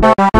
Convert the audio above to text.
Bye.